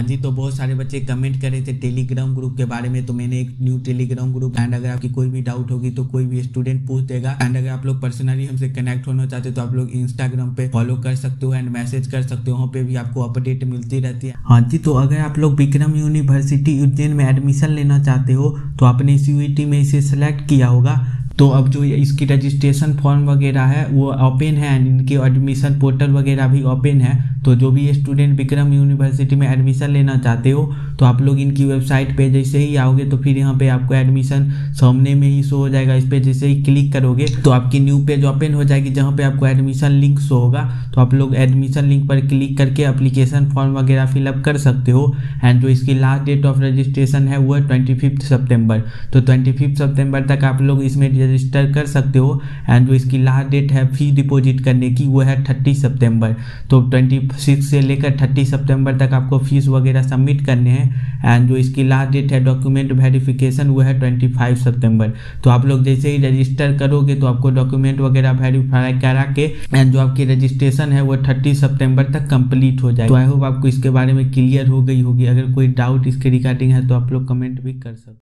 हाँ जी तो बहुत सारे बच्चे कमेंट कर रहे थे टेलीग्राम ग्रुप के बारे में तो मैंने एक न्यू टेलीग्राम ग्रुप एंड अगर आपकी कोई भी डाउट होगी तो कोई भी स्टूडेंट पूछ देगा। एंड अगर आप लोग पर्सनली हमसे कनेक्ट होना चाहते हो तो आप लोग इंस्टाग्राम पे फॉलो कर सकते हो एंड मैसेज कर सकते हो। वहाँ पे भी आपको अपडेट मिलती रहती है। हाँ जी तो अगर आप लोग विक्रम यूनिवर्सिटी उज्जैन में एडमिशन लेना चाहते हो तो आपने सी में इसे सेलेक्ट किया होगा। तो अब जो इसकी रजिस्ट्रेशन फॉर्म वगैरह है, वो ओपन है एंड इनके एडमिशन पोर्टल वगैरह भी ओपन है। तो जो भी स्टूडेंट विक्रम यूनिवर्सिटी में एडमिशन लेना चाहते हो तो आप लोग इनकी वेबसाइट पे जैसे ही आओगे तो फिर यहाँ पे आपको एडमिशन सामने में ही शो हो जाएगा। इस पर जैसे ही क्लिक करोगे तो आपकी न्यू पेज ओपन हो जाएगी, जहाँ पे आपको एडमिशन लिंक शो होगा। तो आप लोग एडमिशन लिंक पर क्लिक करके अप्लीकेशन फॉर्म वगैरह फिलअप कर सकते हो। एंड जो इसकी लास्ट डेट ऑफ़ रजिस्ट्रेशन है, वो है ट्वेंटी फिफ्थ सेप्टेम्बर तो ट्वेंटी फिफ्थ सेप्टेम्बर तक आप लोग इसमें रजिस्टर कर सकते हो। एंड जो इसकी लास्ट डेट है फ़ी डिपॉजिट करने की, वो है थर्टी सेप्टेम्बर तो ट्वेंटी सिक्स से लेकर थर्टी सितंबर तक आपको फ़ीस वगैरह सबमिट करने हैं। एंड जो इसकी लास्ट डेट है डॉक्यूमेंट वेरिफिकेशन वो है ट्वेंटी फाइव सितंबर। तो आप लोग जैसे ही रजिस्टर करोगे तो आपको डॉक्यूमेंट वगैरह वेरीफाई करा के एंड जो आपकी रजिस्ट्रेशन है, वो थर्टी सितंबर तक कंप्लीट हो जाए तो आई होप आपको इसके बारे में क्लियर हो गई होगी। अगर कोई डाउट इसके रिगार्डिंग है तो आप लोग कमेंट भी कर सकते